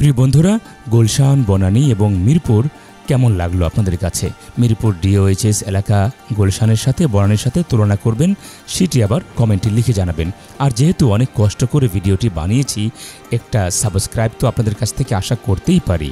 প্রিয় বন্ধুরা, গোলশান, বনানী এবং মিরপুর কেমন লাগল আপনাদের কাছে? মিরপুর ডিওএইচএস এলাকা গোলশানের সাথে, বনানির সাথে তুলনা করবেন, সেটি আবার কমেন্টে লিখে জানাবেন। আর যেহেতু অনেক কষ্ট করে ভিডিওটি বানিয়েছি, একটা সাবস্ক্রাইব তো আপনাদের কাছ থেকে আশা করতেই পারি।